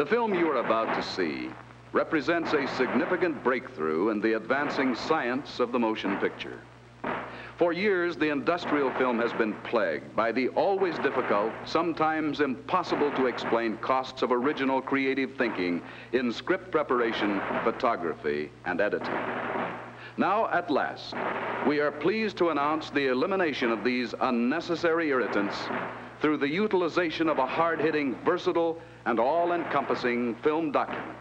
The film you are about to see represents a significant breakthrough in the advancing science of the motion picture. For years, the industrial film has been plagued by the always difficult, sometimes impossible to explain costs of original creative thinking in script preparation, photography, and editing. Now, at last, we are pleased to announce the elimination of these unnecessary irritants through the utilization of a hard-hitting, versatile, and all-encompassing film document.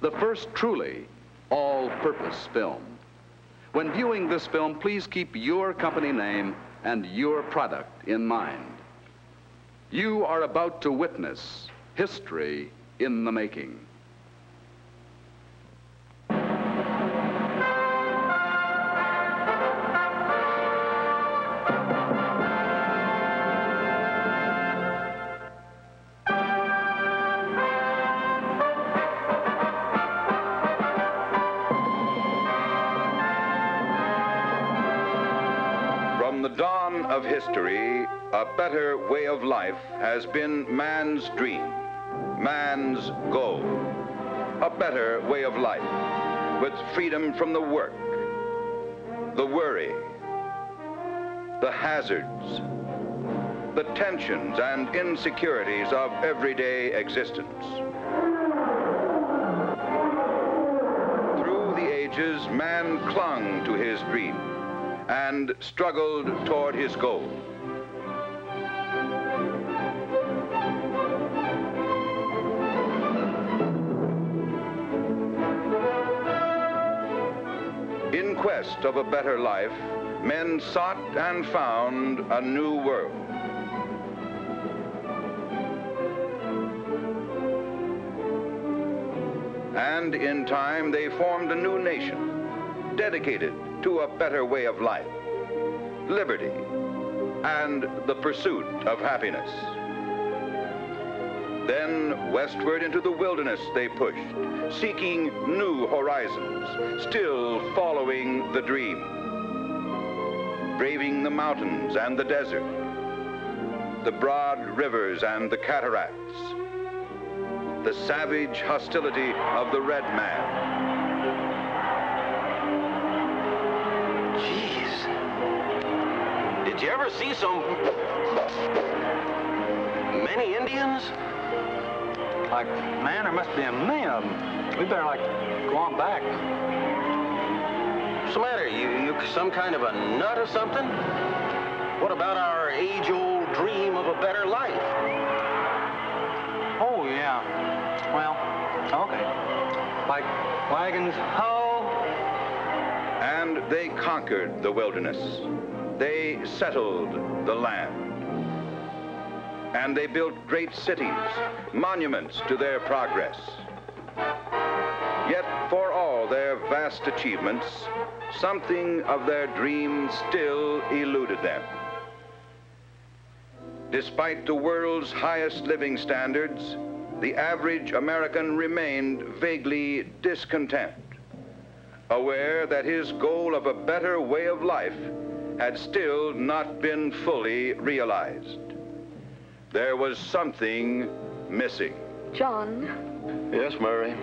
The first truly all-purpose film. When viewing this film, please keep your company name and your product in mind. You are about to witness history in the making. Dawn of history, a better way of life has been man's dream, man's goal. A better way of life with freedom from the work, the worry, the hazards, the tensions and insecurities of everyday existence. Through the ages, man clung to his dream and struggled toward his goal. In quest of a better life, men sought and found a new world. And in time, they formed a new nation dedicated to a better way of life, liberty, and the pursuit of happiness. Then westward into the wilderness they pushed, seeking new horizons, still following the dream. Braving the mountains and the desert, the broad rivers and the cataracts, the savage hostility of the red man, Did you ever see so many Indians? Like, man, there must be a million of them. We better, like, go on back. What's the matter? You, you some kind of a nut or something? What about our age-old dream of a better life? Oh, yeah. Well, okay. Like, wagons, ho! And they conquered the wilderness. They settled the land. And they built great cities, monuments to their progress. Yet for all their vast achievements, something of their dream still eluded them. Despite the world's highest living standards, the average American remained vaguely discontent aware that his goal of a better way of life had still not been fully realized. There was something missing. John, Yes, Mary.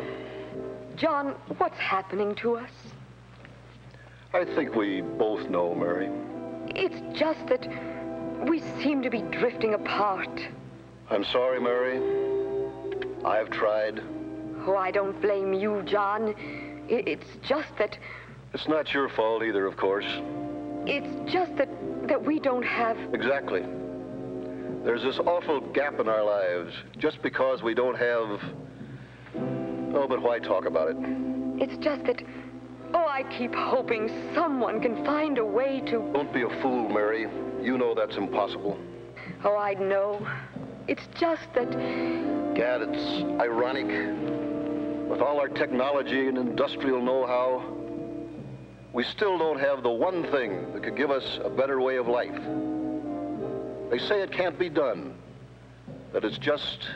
John, what's happening to us? I think we both know, Mary. It's just that we seem to be drifting apart. I'm sorry, Mary. I've tried. Oh, I don't blame you, John. It's just that, It's not your fault either, of course. It's just that, that we don't have. Exactly. There's this awful gap in our lives just because we don't have. Oh, but why talk about it? It's just that, oh, I keep hoping someone can find a way to. Don't be a fool, Mary. You know that's impossible. Oh, I know. It's just that. Gad, it's ironic. With all our technology and industrial know-how, we still don't have the one thing that could give us a better way of life. They say it can't be done, that it's just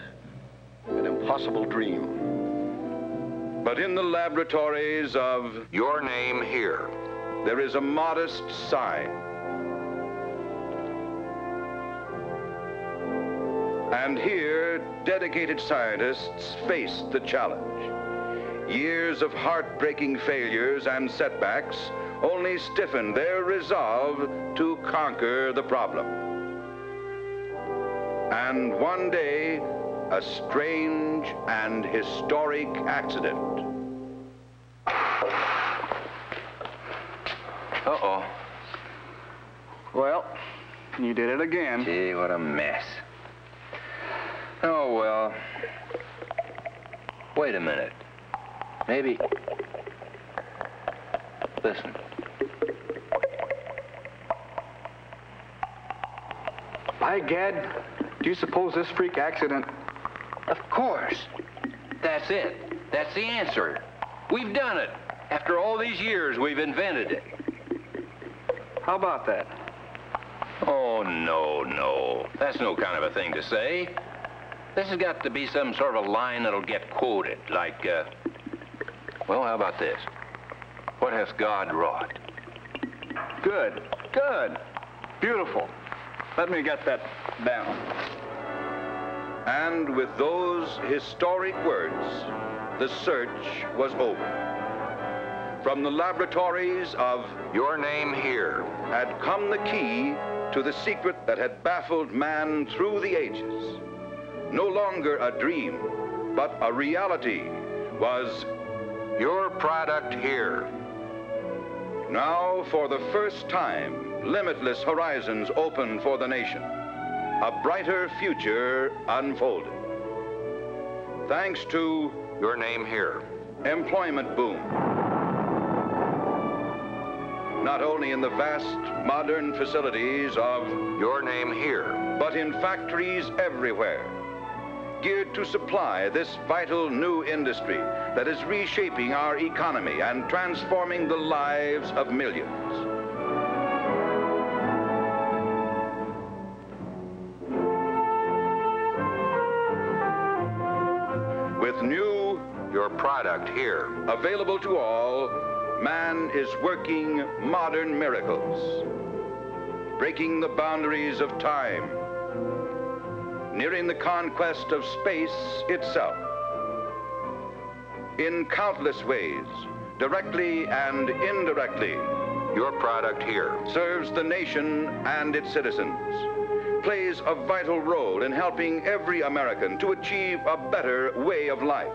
an impossible dream. But in the laboratories of Your name here. there is a modest sign. And here, dedicated scientists face the challenge. Years of heartbreaking failures and setbacks only stiffened their resolve to conquer the problem. And one day, a strange and historic accident. Uh-oh. Well, you did it again. Gee, what a mess. Oh, well. Wait a minute. Maybe. Listen. By gad, do you suppose this freak accident... Of course. That's it. That's the answer. We've done it. After all these years, we've invented it. How about that? Oh, no, no. That's no kind of a thing to say. This has got to be some sort of a line that'll get quoted, like, uh, well, how about this? What has God wrought? Good. Good. Beautiful. Let me get that down. And with those historic words, the search was over. From the laboratories of Your name here. had come the key to the secret that had baffled man through the ages. No longer a dream, but a reality was Your product here. now for the first time limitless horizons open for the nation. A brighter future unfolded. Thanks to Your name here. employment boom. Not only in the vast modern facilities of, Your name here. but in factories everywhere, geared to supply this vital new industry that is reshaping our economy and transforming the lives of millions. With new Your product here. available to all, man is working modern miracles, breaking the boundaries of time, nearing the conquest of space itself. In countless ways, directly and indirectly, Your product here. serves the nation and its citizens, plays a vital role in helping every American to achieve a better way of life,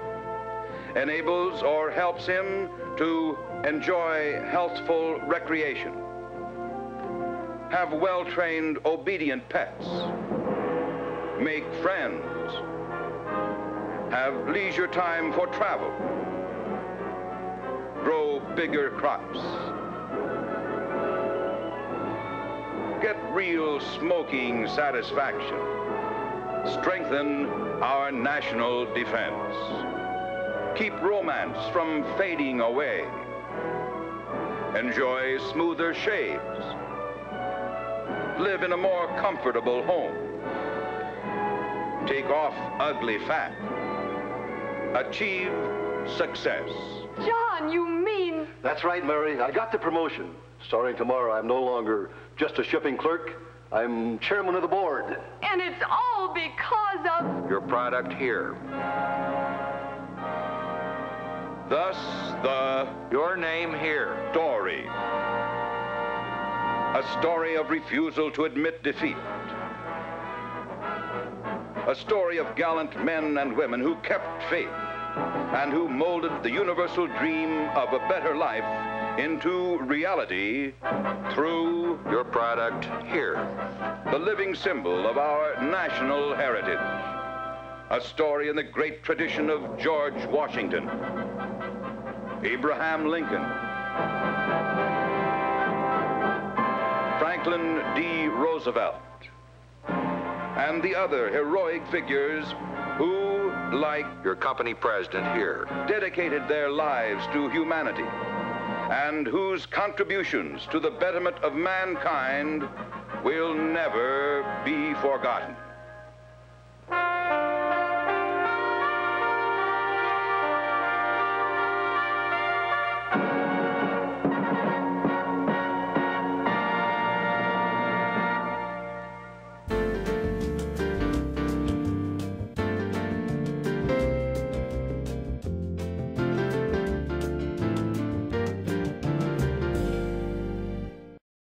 enables or helps him to enjoy healthful recreation, have well-trained, obedient pets, make friends, have leisure time for travel, grow bigger crops, get real smoking satisfaction, strengthen our national defense, keep romance from fading away, enjoy smoother shaves, live in a more comfortable home, take off ugly fat, achieve success. John, you mean... That's right, Mary. I got the promotion. Starting tomorrow, I'm no longer just a shipping clerk. I'm chairman of the board. And it's all because of... Your product here. Thus, the Your name here. story. A story of refusal to admit defeat. A story of gallant men and women who kept faith and who molded the universal dream of a better life into reality through Your product here. the living symbol of our national heritage. A story in the great tradition of George Washington, Abraham Lincoln, Franklin D. Roosevelt, and the other heroic figures who, like Your company president here. dedicated their lives to humanity and whose contributions to the betterment of mankind will never be forgotten.